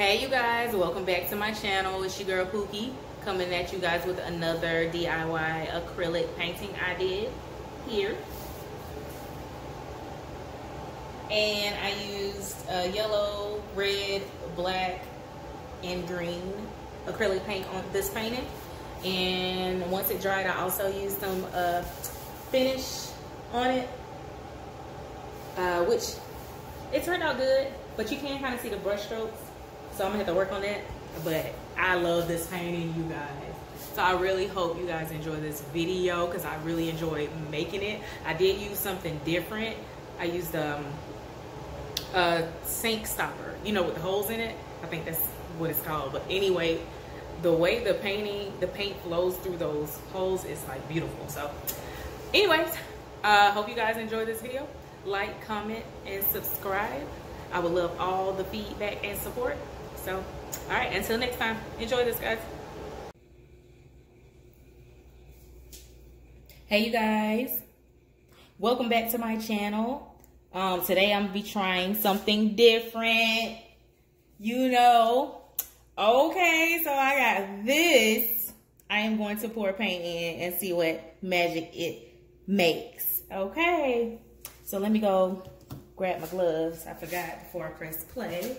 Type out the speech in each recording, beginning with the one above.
Hey you guys, welcome back to my channel. It's your girl Pookie coming at you guys with another DIY acrylic painting I did here. And I used yellow, red, black, and green acrylic paint on this painting. And once it dried, I also used some uh, finish on it, uh, which it turned out good, but you can kind of see the brush strokes so I'm gonna have to work on that. But I love this painting, you guys. So I really hope you guys enjoy this video because I really enjoyed making it. I did use something different. I used um, a sink stopper, you know, with the holes in it. I think that's what it's called. But anyway, the way the painting, the paint flows through those holes is like beautiful. So anyways, uh, hope you guys enjoy this video. Like, comment, and subscribe. I would love all the feedback and support. So, all right, until next time, enjoy this, guys. Hey, you guys. Welcome back to my channel. Um, today I'm gonna be trying something different. You know. Okay, so I got this. I am going to pour paint in and see what magic it makes. Okay. So let me go grab my gloves. I forgot before I press play.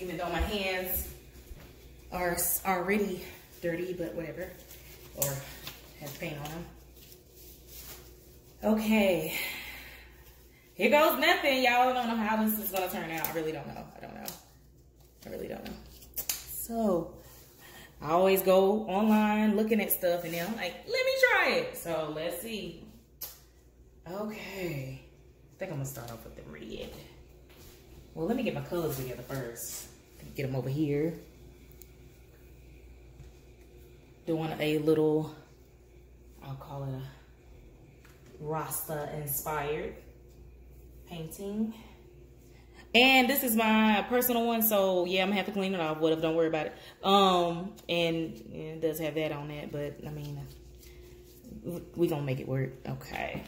Even though my hands are already dirty, but whatever, or have paint on them. Okay, here goes nothing. Y'all don't know how this is gonna turn out. I really don't know. I don't know. I really don't know. So, I always go online looking at stuff and then I'm like, let me try it. So let's see. Okay. I think I'm gonna start off with the red. Well, let me get my colors together first. Get them over here. Doing a little, I'll call it a Rasta inspired painting. And this is my personal one, so yeah, I'm gonna have to clean it off. Whatever, don't worry about it. Um, and, it does have that on it, but I mean, we gonna make it work. Okay.